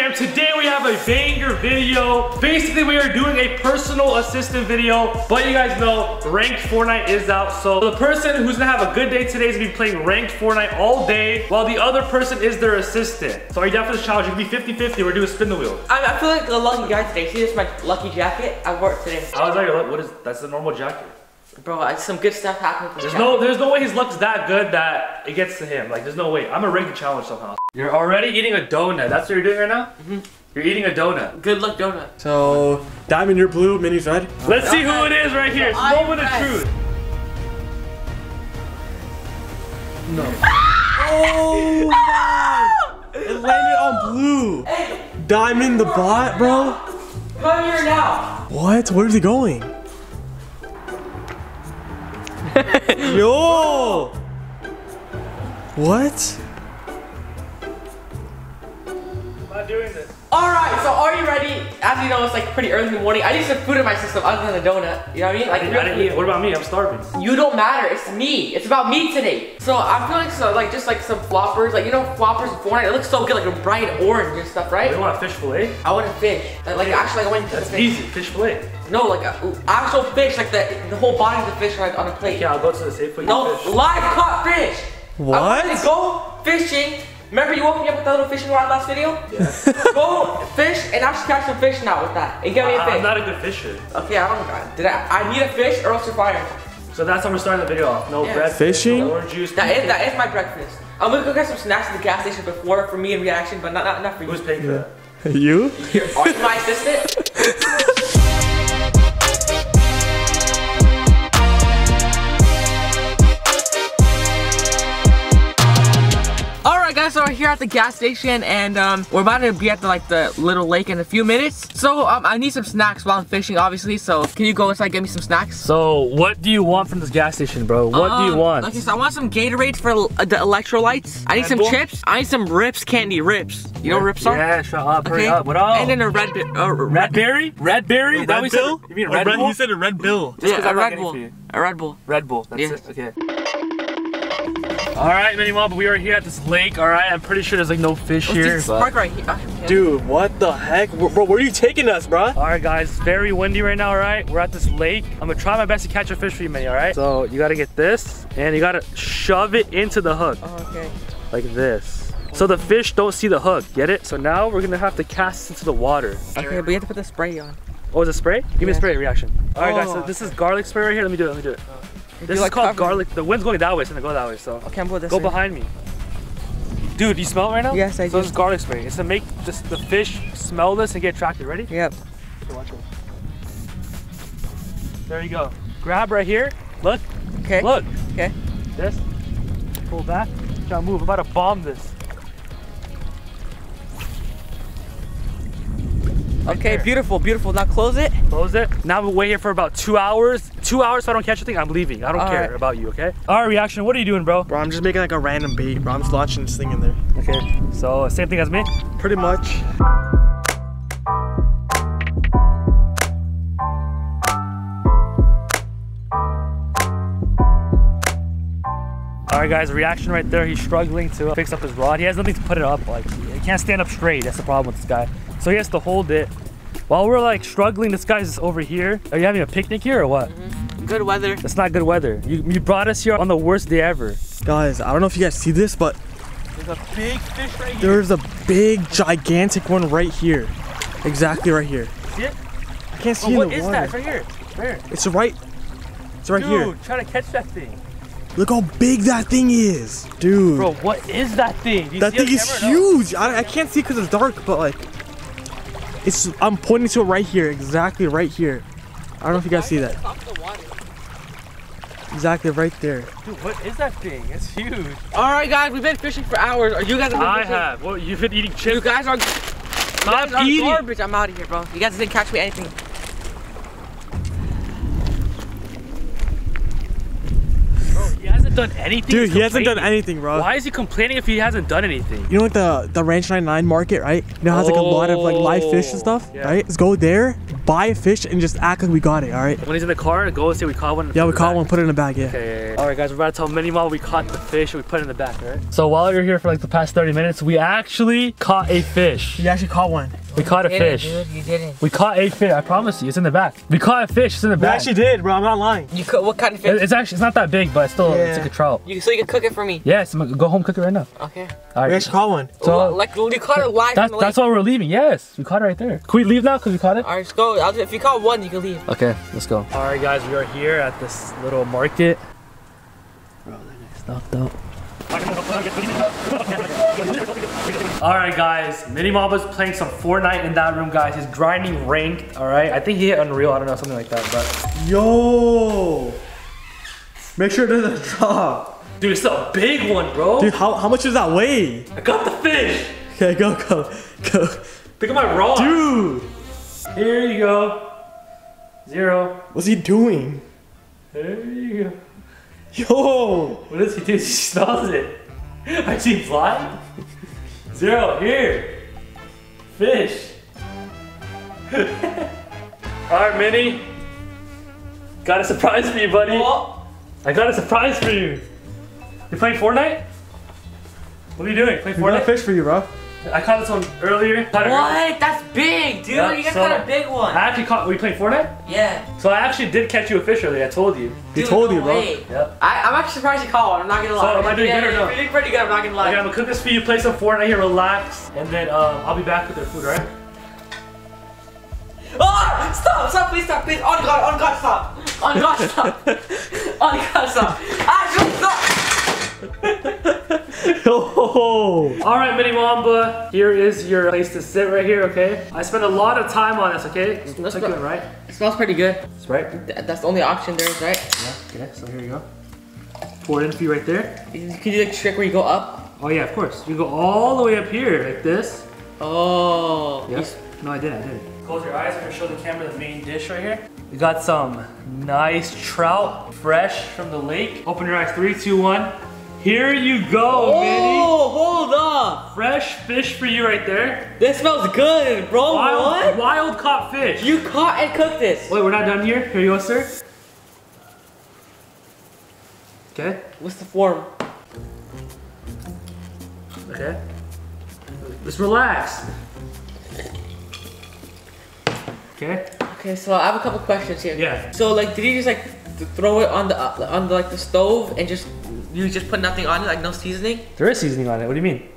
fam, today we have a banger video. Basically, we are doing a personal assistant video, but you guys know ranked Fortnite is out. So the person who's gonna have a good day today is gonna be playing ranked Fortnite all day, while the other person is their assistant. So are you down for this challenge? It can be 50-50, we're doing spin the wheel. I, I feel like a lucky guy today. See, this is my lucky jacket. I wore it today. How is that your luck? What is, that's the normal jacket. Bro, I, some good stuff happened. There's this no, there's no way his luck's that good that it gets to him. Like, there's no way. I'm gonna rank the challenge somehow. You're already eating a donut. That's what you're doing right now? Mm-hmm. You're eating a donut. Good luck donut. So, Diamond, you're blue, Mini's red. Let's see who it is right here. It's the I'm moment of truth. No. Oh my! It landed on blue. Diamond the bot, bro. Come here now. What? Where's he going? Yo! What? I'm not doing this. All right, so are you ready? As you know, it's like pretty early in the morning. I need some food in my system other than a donut. You know what I mean? Like I real didn't eat. What about me? I'm starving. You don't matter. It's me. It's about me today. So I'm feeling so like just like some floppers, like you know floppers in Fortnite. It looks so good, like a bright orange and stuff, right? You want a fish fillet? I want a fish. Like, like actually, like I went to That's fish. easy. Fish fillet. No, like a, actual fish, like the the whole body of the fish like on a plate. Yeah, I'll go to the Safeway. No, get fish. live caught fish. I What? to go fishing. Remember you woke me up with that little fishing rod last video? Yeah. go fish and i actually catch some fish now with that. And get me a fish. I'm not a good fisher. okay, I don't got Did I? I need a fish or else you're fired. So that's how we're starting the video off. No Yeah. bread. Fishing? No orange juice. That is that is my breakfast. I'm gonna go get some snacks at the gas station before for me and Reaxtion, but not not, not for you. Who's paying for that? You? Are you my assistant? here at the gas station and um, we're about to be at the like the little lake in a few minutes. So um, I need some snacks while I'm fishing obviously, so can you go inside and get me some snacks? So what do you want from this gas station, bro? What do you Um, want? Okay, so I want some Gatorades for uh, the electrolytes. I need Red some Bull? chips. I need some Rips candy Rips. You know what Rips are? Yeah, shut up. Hurry up. What else? And then a red, bi- uh, red, Red berry? Red berry? That we said- You mean Red Bull? You said a red bill. Just 'cause yeah, a I'm not Red Bull. A Red Bull. Red Bull. That's Yeah. it. Okay. All right, Mini Mob, we are here at this lake. All right, I'm pretty sure there's like no fish Let's here. do but- Park right here. Dude, what the heck? Bro, bro, where are you taking us, bro? All right, guys, it's very windy right now. All right, we're at this lake. I'm gonna try my best to catch a fish for you, Mini. All right. So you gotta get this, and you gotta shove it into the hook Oh, okay. like this. So the fish don't see the hook. Get it? So now we're gonna have to cast into the water. Okay, but you have to put the spray on. Oh, is it spray? Give me a spray reaction. All right, guys. So Oh. this is garlic spray right here. Let me do it. Let me do it. Oh. This is like called cover- garlic. The wind's going that way, so I'm gonna go that way. So Okay, I'm put this go in. behind me. Dude, you smell it right now? Yes, I so do. this is garlic spray. It's to make just the fish smell this and get attracted. Ready? Yep. Okay. There you go. Grab right here. Look. Okay. Look. Okay. This. Pull back. Try to move. I'm about to bomb this. Right Okay, there. beautiful, beautiful. Now close it. Close it. Now we'll wait here for about two hours. Two hours if I don't catch a thing, I'm leaving. I don't All care right. about you, okay? All right, Reaxtion. What are you doing, bro? Bro, I'm just making like a random bait, bro. I'm just launching this thing in there. Okay. So same thing as me. Pretty much. All right, guys. Reaxtion right there. He's struggling to fix up his rod. He has nothing to put it up. Like he can't stand up straight. That's the problem with this guy. So he has to hold it. While we're like struggling, this guy's over here. Are you having a picnic here or what? Mm-hmm. Good weather. That's not good weather. You, you brought us here on the worst day ever. Guys, I don't know if you guys see this, but There's a big fish right here. there's a big, gigantic one right here. Exactly right here. See it? I can't see Oh, in what the is water. that? It's right here. Where? It's right. It's right Dude, here. try to catch that thing. Look how big that thing is, dude. Bro, what is that thing? Do you that see thing is camera no? huge. I, I can't see because it's dark, but like, it's. I'm pointing to it right here, exactly right here. I don't know if you guys see that. Exactly right there. Dude, what is that thing? It's huge. All right, guys, we've been fishing for hours. Are you guys have been I fishing. have. Well, you've been eating chips. You guys are. You guys are eating. garbage. I'm out of here, bro. You guys didn't catch me anything. Bro, he hasn't done anything. Dude, he hasn't done anything, bro. Why is he complaining if he hasn't done anything? You know like the the Ranch 99 market, right? You know, it has like a lot of like live fish and stuff, Oh, yeah. right? Let's go there, buy a fish and just act like we got it. All right. When he's in the car, go and say we caught one. Yeah, we caught one. Put it in the bag. Yeah. Okay. All right, guys, we're about to tell Mini Mom we caught the fish and we put it in the bag, all right? So while you're here for like the past 30 minutes, we actually caught a fish. You actually caught one. We caught a You didn't, fish. dude. You didn't. We caught a fish. I promise you, it's in the back. We caught a fish. It's in the We back. actually did, bro. I'm not lying. You cook what kind of fish? It's actually it's not that big, but it's still it's like a trout. You so you can cook it for me. Yes, I'm gonna go home cook it right now. Okay. All right. We right. actually caught one. So like you caught it live that's from the that's lake. why we're leaving. Yes, we caught it right there. Can we leave now because we caught it? All right, let's go. I'll, if you caught one, you can leave. Okay, let's go. All right, guys, we are here at this little market. Bro, that guy's knocked up. All right, guys. Mini Mob is playing some Fortnite in that room, guys. He's grinding ranked. All right, I think he hit Unreal. I don't know, something like that. But Yo. Make sure it doesn't drop. dude, it's a big one, bro. Dude, how, how much does that weigh? I got the fish. Okay, go, go, go. Look at my rod. Dude, Here you go. Zero. what's he doing? There you go. Yo. What does he do? He smells it. I see fly. Zero, here. Fish. Alright, Mini. Got a surprise for you, buddy. I got a surprise for you. You playing Fortnite? What are you doing? Playing We got a Fortnite? fish for you, bro. I caught this one earlier. Caught earlier. What? That's big, dude. Yeah, you got so- caught a big one. I actually caught. Were you playing Fortnite? Yeah. So I actually did catch you a fish earlier. I told you. He Dude, told no you, bro. way. Yep. I, I'm actually surprised you caught one. I'm not gonna lie. So, am I doing yeah, good or yeah, no? You're doing pretty good. I'm not gonna lie. Okay, I'm gonna cook this for you. Play some Fortnite here, relax, and then um, I'll be back with your food, alright? Oh, stop, stop, please stop, please. On God, on God, stop. On God, stop. on God, stop. Actually, stop. Yo. All right, Mini Mamba. here is your place to sit right here, okay? I spent a lot of time on this, okay? It's Let's like go. doing right. It smells pretty good. It's right. Th- That's the only option there is, right? Yeah. Okay. So here you go. Pour it in for you right there. You can do the trick where you go up. Oh yeah, of course. You go all the way up here like this. Oh. Yep. No, I did. I did. Close your eyes. I'm gonna show the camera the main dish right here. We got some nice trout, fresh from the lake. Open your eyes. Three, two, one. Here you go, Mini. Oh, hold up. Fresh fish for you right there. This smells good, bro. Wild, What? wild caught fish. You caught and cooked this. Wait, we're not done here. Here you go, sir. Okay. What's the form? Okay. Just relax. Okay. Okay, so I have a couple questions here. Yeah. So like, did you just like throw it on the on the, like the stove and just you just put nothing on it, like no seasoning? There is seasoning on it. What do you mean?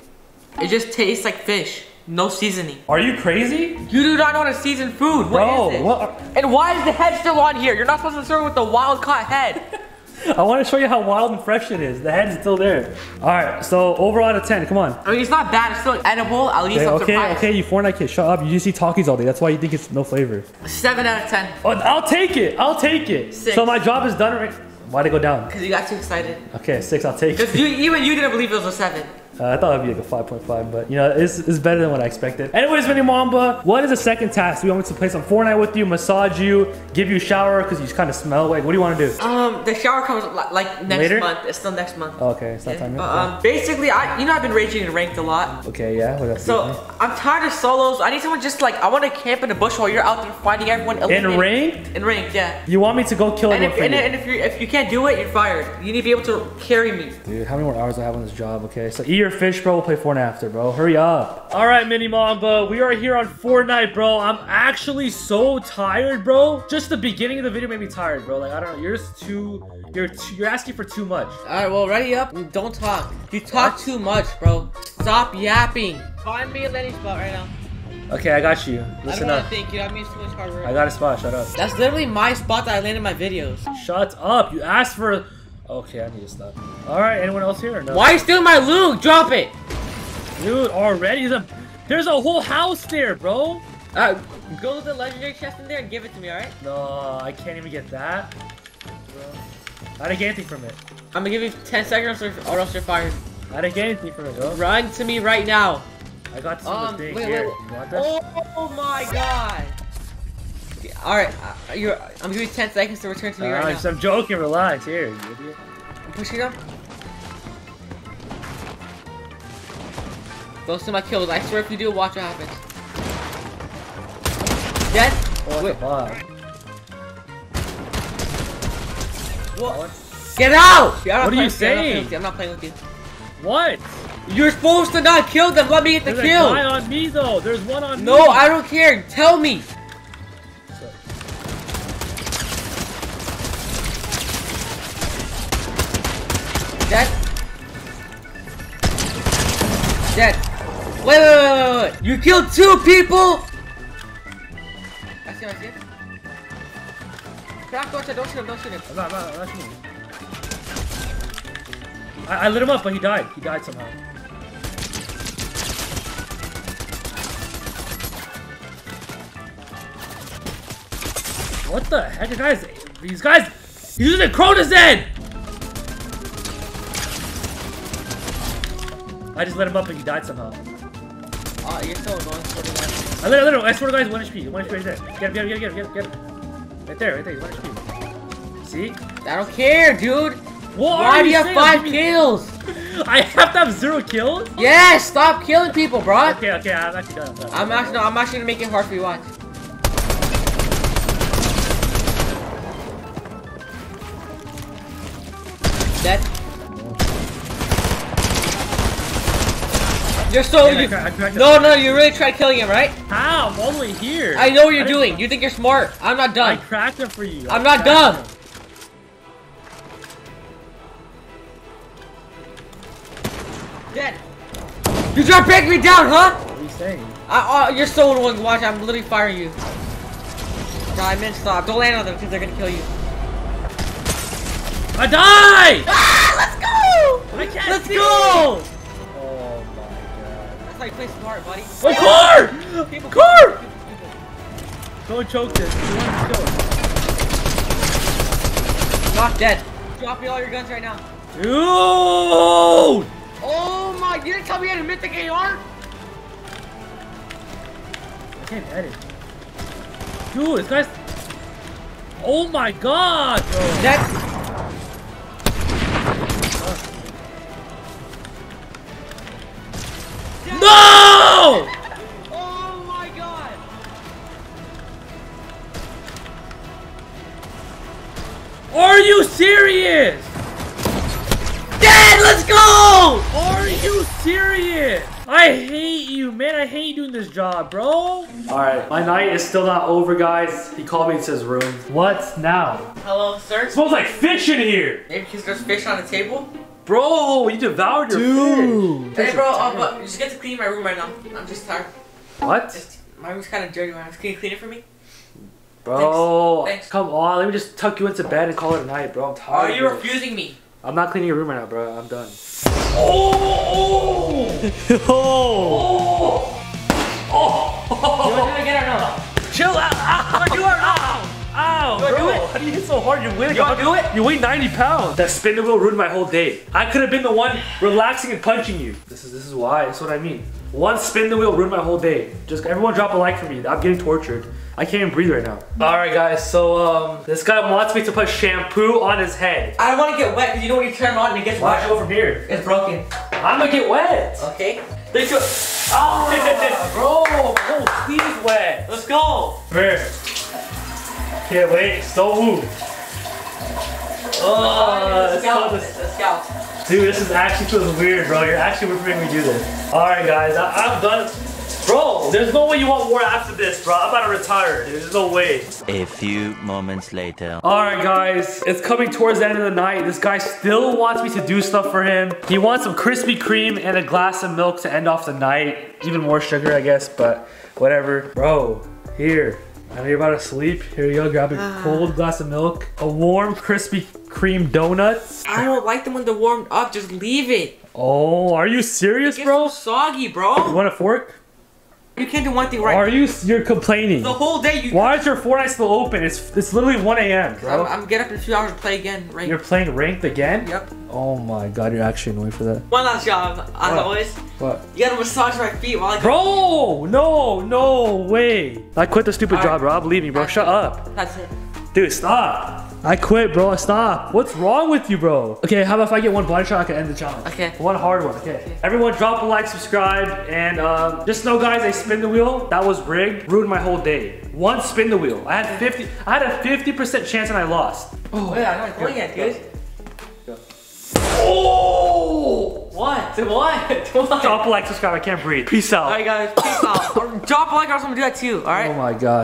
It just tastes like fish, no seasoning. Are you crazy? You do not know how to season food. What Bro, is it? what are- And why is the head still on here? You're not supposed to serve it with the wild caught head. I want to show you how wild and fresh it is. The head is still there. All right. So overall out of ten. Come on. I mean, it's not bad. It's still edible. At least Okay. I'm Okay. surprised. Okay. You Fortnite kid. Shut up. You just eat Takis all day. That's why you think it's no flavor. Seven out of ten. Oh, I'll take it. I'll take it. Six. So my job is done. Right. Why'd it go down? Cause you got too excited. Okay, six. I'll take it. Cause you, even you didn't believe it was a seven. Uh, I thought it'd be like a 5.5, but you know, it's, it's better than what I expected. Anyways, Mini Mamba, what is the second task? We want me to play some Fortnite with you, massage you, give you a shower because you just kind of smell. Like, what do you want to do? Um, the shower comes like next Later? month. It's still next month. Oh, okay, it's not time But, yet. um, basically, I you know I've been raging and ranked a lot. okay, yeah. What else? So I'm tired of solos. I need someone just like I want to camp in the bush while you're out there fighting everyone. in ranked, In ranked, yeah. you want me to go kill And everyone if, and, you? and if you if you can't do it, you're fired. You need to be able to carry me. Dude, how many more hours do I have on this job? Okay, so eat your fish, bro. We'll play Fortnite after, bro. Hurry up. All right, Mini Mamba, we are here on Fortnite, bro. I'm actually so tired, bro. Just the beginning of the video made me tired, bro. Like I don't know, you're just too, you're too, you're asking for too much. All right, well, ready up. Don't talk. You talk too much, bro. Stop yapping. Find me a landing spot right now. Okay, I got you. I Listen don't up. to think. You know, I mean, it's much hard work. I got a spot. Shut up. That's literally my spot that I land in my videos. Shut up. You asked for. Okay, I need to stop. All right, anyone else here? No? Why are you stealing my loot? Drop it. Dude, already there's a there's a whole house there, bro. Uh, go to the legendary chest in there and give it to me, alright? No, I can't even get that. Bro. I didn't get anything from it. I'm gonna give you 10 seconds or, or else you're fired. I didn't get anything from it, bro. Run to me right now. I got this Um, wait, here. wait, this? Oh my god. Alright, uh, you're, I'm giving you 10 seconds to return to me Uh, right now. I'm joking. Relax. Here, you idiot. I'm pushing them. Those are my kills. I swear if you do, watch what happens. Dead? Oh, Wait. bot. What? Get out! What are you saying? you, I'm not playing with you. What? You're supposed to not kill them. Let me get the There's kill. guy on me though. There's one on No, me. I don't care. Tell me. Dead. Wait, wait, wait, wait, wait. You killed two people. I see him, I see him. Crack, don't shoot, don't shoot him, don't shoot him. I'm not, I'm not, I'm not. I, I lit him up, but he died. He died somehow. What the heck, guys? These guys, he's using Cronus Zen! I just lit him up, but he died somehow. Oh, you're so annoying. swear to God. I lit, I lit him. I swear to God, he's one HP. One HP right there. Get him, get him, get him, get him, get him. Right there, right there. He's one HP. See? I don't care, dude. What Why do you have five me- kills? I have to have zero kills? Yes, stop killing people, bro. Okay, okay, I'm actually done. I'm. I'm actually, no, I'm actually gonna make it hard for you. Watch. You're so Yeah, I you. I No, no, you really tried killing him, right? How? I'm way here. I know what you're I doing. You think you're smart. I'm not I done. cracked him for you. I I'm not dumb. him. Dead. You trying to break me down, huh? What are you saying? I, uh, you're so annoying. Watch, I'm literally firing you. Diamond, stop. Don't land on them because they're gonna kill you. I die! Ah, let's go! I Let's see. go! How you play smart, buddy. Oh, car! People, Car! people, people, people. Don't choke this. You want to kill him. Not dead. Drop me all your guns right now. Dude! Oh my, you didn't tell me you had a mythic AR? I can't edit. Dude, this guy's... Oh my god, bro. Dead. I hate you, man. I hate doing this job, bro. Alright, my night is still not over, guys. He called me to his room. What now? Hello, sir. It smells like fish in here. Maybe because there's fish on the table? Bro, you devoured your Dude. fish. Hey, bro, uh, but just get to clean my room right now. I'm just tired. What? Just, my room's kind of dirty right now. Can you clean it for me? Bro, Thanks. come on. Let me just tuck you into bed and call it a night, bro. I'm tired. Are you refusing me? I'm not cleaning your room right now, bro. I'm done. Oh! Oh. Oh! You want to do it again or no? Chill out! Ow! You are not. Ow! wanna bro, do it? how do you hit so hard? You're winning. You wanna do it? You weigh 90 pounds. That spin the wheel ruined my whole day. I could have been the one relaxing and punching you. This is this is why. That's what I mean. One spin the wheel ruined my whole day. Just everyone drop a like for me. I'm getting tortured. I can't even breathe right now. All right, guys. So um, this guy wants me to put shampoo on his head. I don't want to get wet because you know when you turn it on and it gets Watch wet. go from here. It's broken. I'm gonna get wet. Okay. They go. Oh, bro. Oh, please wet. Let's go. Come here. Can't wait. Don't move. Oh, it's a it's scout. so It's a scout. Dude, this is actually feels weird, bro. You're actually weird for making me do this. All right, guys, I, I'm done. Bro, there's no way you want more after this, bro. I'm about to retire, dude. There's no way. A few moments later. All right, guys, it's coming towards the end of the night. This guy still wants me to do stuff for him. He wants some Krispy Kreme and a glass of milk to end off the night. Even more sugar, I guess, but whatever. Bro, here. I know you're about to sleep. Here you go. Grab a ah. cold glass of milk, a warm Krispy Kreme donuts. I don't like them when they're warmed up. Just leave it. Oh, are you serious, It's bro? so soggy, You want a fork? You can't do one thing right. Are you? You're complaining. The whole day you. Why is your Fortnite still open? It's it's literally 1 a.m., bro. I'm, I'm get up in a few hours to play again. Right. You're playing ranked again? Yep. Oh my god, you're actually annoying for that. One last job, as What? always. What? You gotta massage my feet while I. Bro, no, no way. I quit the stupid Alright. job, bro. I'm leaving, bro. Shut up. That's it. Dude, stop. I quit, bro. Stop. What's wrong with you, bro? Okay, how about if I get one body shot, I can end the challenge. Okay. One hard one. Okay. Everyone, drop a like, subscribe, and um, just know, guys, I spin the wheel. That was rigged. Ruined my whole day. One spin the wheel. I had 50. I had a 50% chance, and I lost. Oh, yeah, I'm not going yet, dude. Oh! What? What? What? Drop a like, subscribe. I can't breathe. Peace out. Alright guys, peace out. Or drop a like or else I'm gonna do that too, alright? Oh my god.